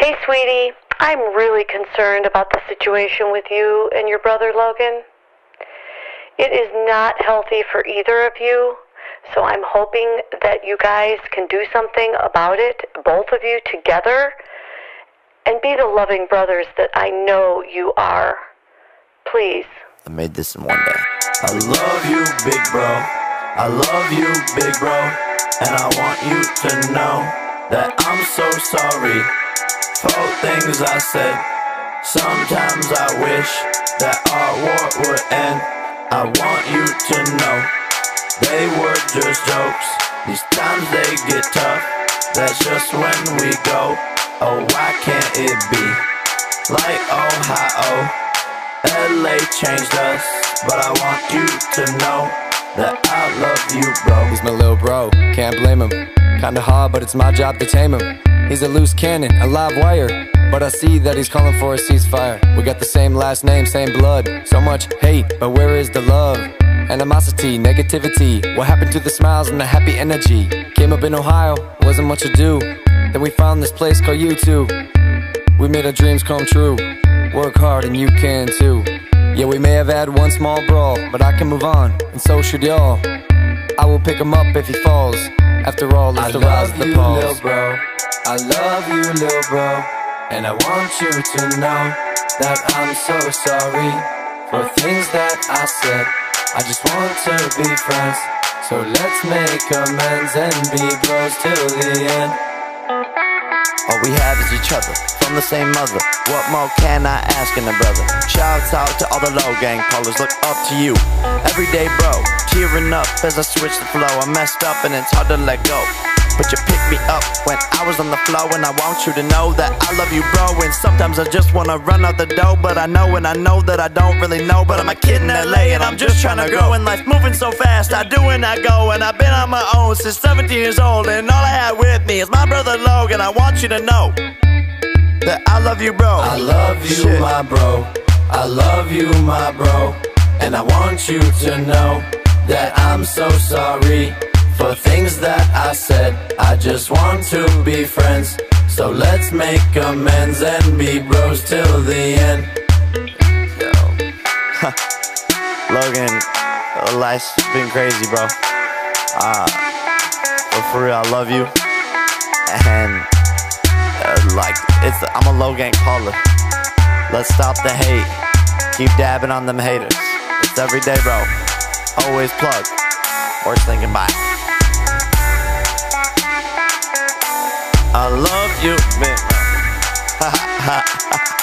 Hey, sweetie, I'm really concerned about the situation with you and your brother Logan. It is not healthy for either of you, so I'm hoping that you guys can do something about it, both of you together, and be the loving brothers that I know you are. Please. I made this in one day. I love you, big bro. I love you, big bro. And I want you to know that I'm so sorry for things I said. Sometimes I wish that our war would end. I want you to know they were just jokes. These times they get tough. That's just when we go. Oh, why can't it be like Ohio? LA changed us, but I want you to know that I love you, bro. He's my little bro, can't blame him. Kinda hard, but it's my job to tame him. He's a loose cannon, a live wire. But I see that he's calling for a ceasefire. We got the same last name, same blood. So much hate, but where is the love? Animosity, negativity. What happened to the smiles and the happy energy? Came up in Ohio, wasn't much to do. Then we found this place called YouTube. We made our dreams come true. Work hard and you can too. Yeah, we may have had one small brawl, but I can move on, and so should y'all. I will pick him up if he falls. After all, it's I the rise love of the you, pause. little bro. I love you, little bro. And I want you to know that I'm so sorry for things that I said. I just want to be friends. So let's make amends and be bros till the end. All we have is each other, from the same mother. What more can I ask in a brother? Shouts out to all the low gang callers, look up to you. Everyday bro, tearing up as I switch the flow. I messed up and it's hard to let go. But you picked me up when I was on the flow, and I want you to know that I love you, bro. And sometimes I just wanna run out the door, but I know and I know that I don't really know. But I'm a kid in LA and I'm just trying to grow, and life's moving so fast. I do and I go, and I've been on my own since 17 years old, and all I had with me is my brother Logan. I want you to know that I love you, bro. I love you, Shit. my bro. I love you, my bro. And I want you to know that I'm so sorry for things that I said. I just want to be friends. So let's make amends and be bros till the end. Yo. Logan, uh, life's been crazy, bro. Uh, but for real, I love you. And, uh, like, it's I'm a Logang caller. Let's stop the hate. Keep dabbing on them haters. It's every day, bro. Always plug. Worst thinking bye. You, man.